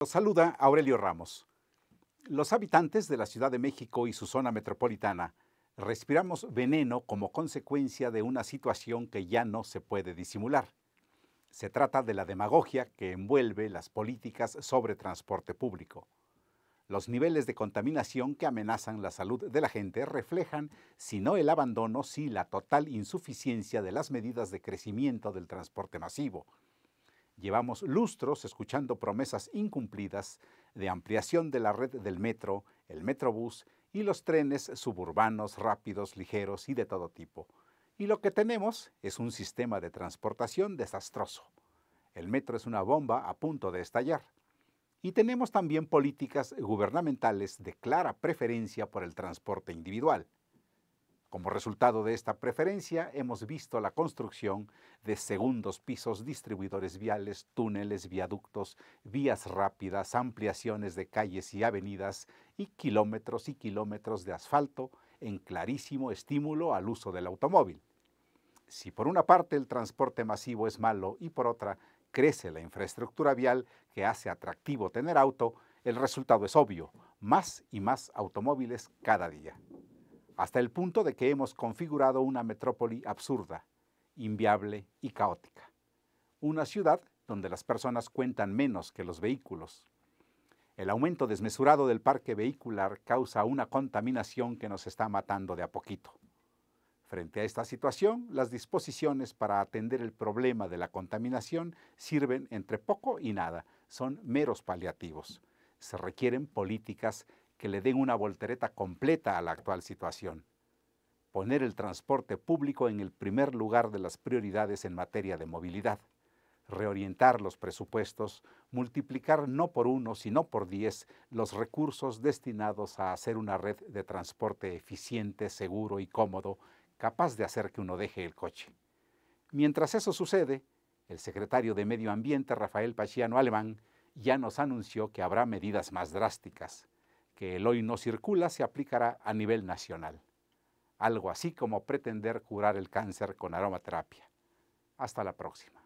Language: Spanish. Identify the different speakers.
Speaker 1: Los saluda Aurelio Ramos. Los habitantes de la Ciudad de México y su zona metropolitana respiramos veneno como consecuencia de una situación que ya no se puede disimular. Se trata de la demagogia que envuelve las políticas sobre transporte público. Los niveles de contaminación que amenazan la salud de la gente reflejan, si no el abandono, sí la total insuficiencia de las medidas de crecimiento del transporte masivo Llevamos lustros escuchando promesas incumplidas de ampliación de la red del metro, el metrobús y los trenes suburbanos rápidos, ligeros y de todo tipo. Y lo que tenemos es un sistema de transportación desastroso. El metro es una bomba a punto de estallar. Y tenemos también políticas gubernamentales de clara preferencia por el transporte individual. Como resultado de esta preferencia, hemos visto la construcción de segundos pisos, distribuidores viales, túneles, viaductos, vías rápidas, ampliaciones de calles y avenidas y kilómetros y kilómetros de asfalto en clarísimo estímulo al uso del automóvil. Si por una parte el transporte masivo es malo y por otra crece la infraestructura vial que hace atractivo tener auto, el resultado es obvio, más y más automóviles cada día hasta el punto de que hemos configurado una metrópoli absurda, inviable y caótica. Una ciudad donde las personas cuentan menos que los vehículos. El aumento desmesurado del parque vehicular causa una contaminación que nos está matando de a poquito. Frente a esta situación, las disposiciones para atender el problema de la contaminación sirven entre poco y nada, son meros paliativos. Se requieren políticas que le den una voltereta completa a la actual situación. Poner el transporte público en el primer lugar de las prioridades en materia de movilidad. Reorientar los presupuestos, multiplicar no por uno, sino por diez los recursos destinados a hacer una red de transporte eficiente, seguro y cómodo, capaz de hacer que uno deje el coche. Mientras eso sucede, el secretario de Medio Ambiente, Rafael Pachiano Alemán, ya nos anunció que habrá medidas más drásticas que el hoy no circula se aplicará a nivel nacional. Algo así como pretender curar el cáncer con aromaterapia. Hasta la próxima.